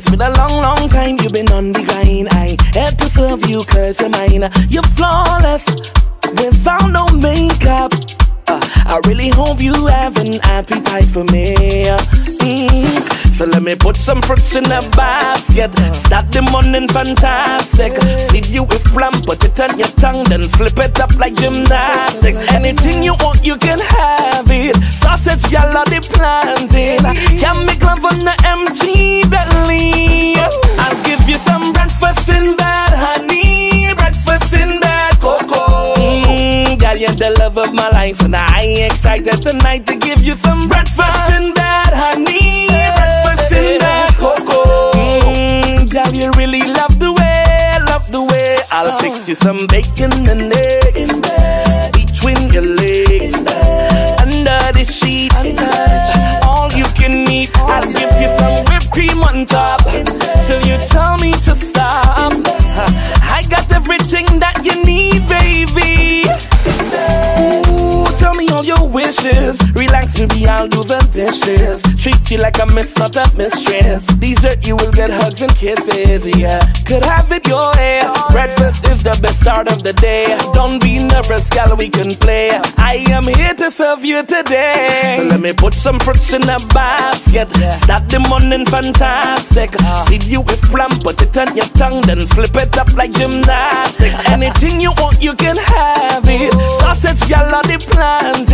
been a long, long time you've been on the grind. I had to serve you cause you're mine. You're flawless without no makeup. Uh, I really hope you have an appetite for me. Mm. So let me put some fruits in a basket. Start the morning fantastic. Seed you with flam, put it on your tongue, then flip it up like gymnastics. Anything you want, you can have breakfast in bed, honey. Breakfast in bed, cocoa. Mm, girl, you're the love of my life, and I excited tonight to give you some breakfast in bed, honey. Breakfast in bed, cocoa. Mm, girl, you really love the way, love the way. I'll fix you some bacon and eggs between your legs, under the sheets. All you can eat. I'll give you some whipped cream on top till you tell me Relax, baby, I'll do the dishes. Treat you like a miss, not a mistress. Dessert, you will get hugs and kisses, yeah. Could have it your way. Breakfast is the best start of the day. Don't be nervous, gal, we can play. I am here to serve you today. So let me put some fruits in a basket. Start the morning fantastic. Ah. Seed you with flam, put it on your tongue, then flip it up like gymnastics. Anything you want, you can have it. Sausage, yellow, the planting.